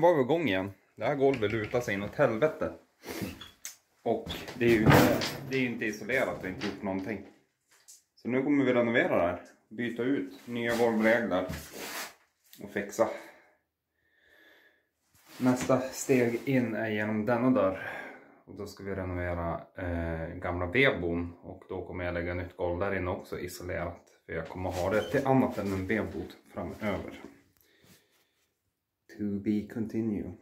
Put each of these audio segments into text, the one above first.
vi igång igen. Det här golvet lutar sig inåt helvete. Och det är ju inte, det är inte isolerat och inte gjort någonting. Så nu kommer vi renovera det här. Byta ut nya golvregler och fixa. Nästa steg in är genom denna dörr. Och då ska vi renovera eh, gamla vedbon och då kommer jag lägga nytt golv där inne också isolerat. För jag kommer ha det till annat än en vedbod framöver. To be continue.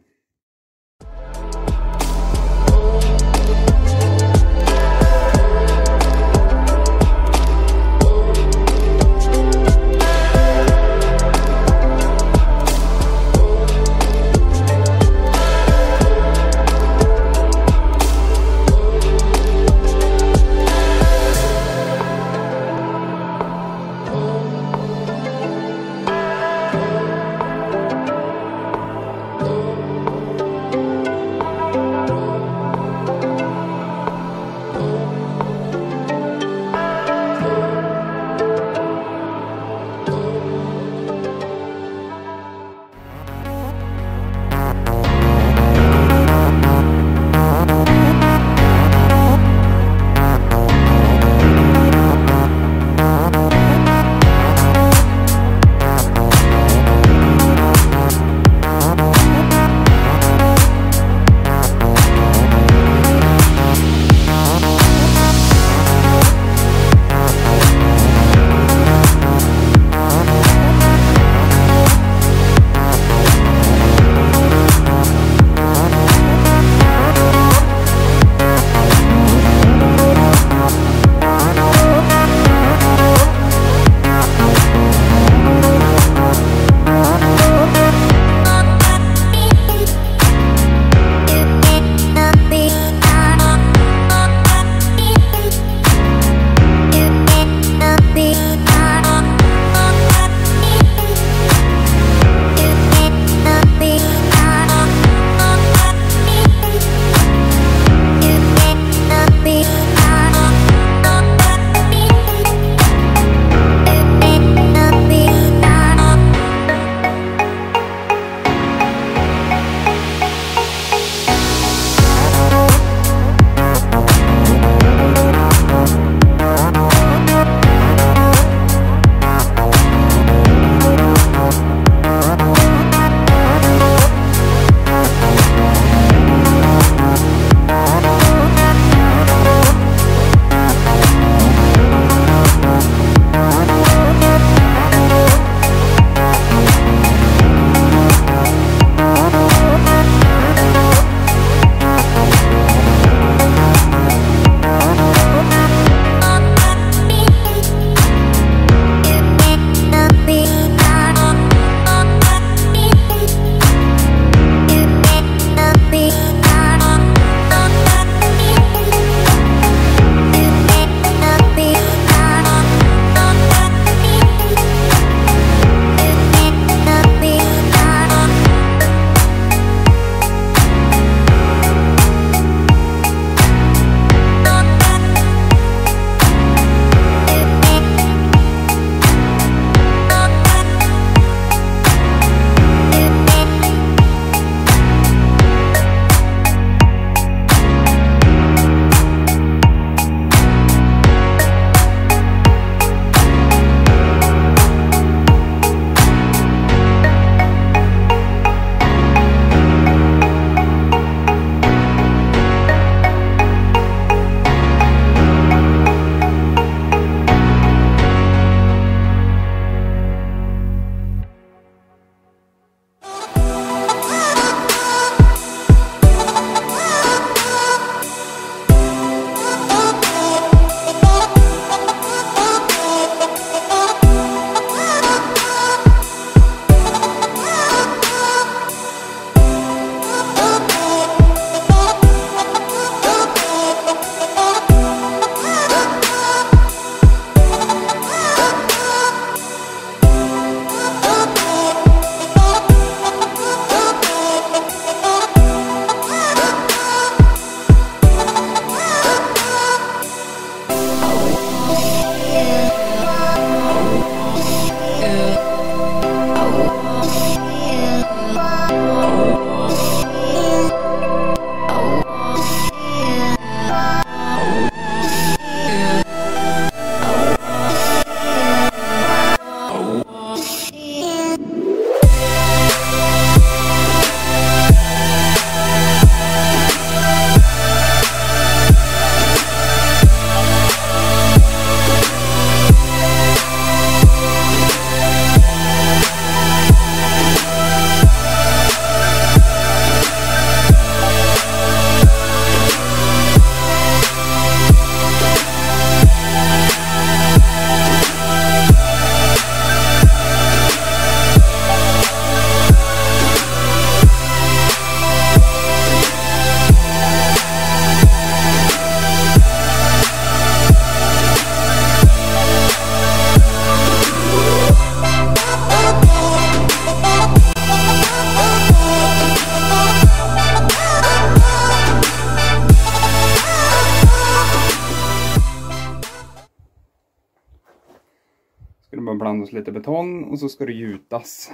man blandas lite betong och så ska det gjutas.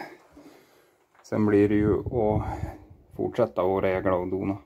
Sen blir det ju att fortsätta att regla och dona.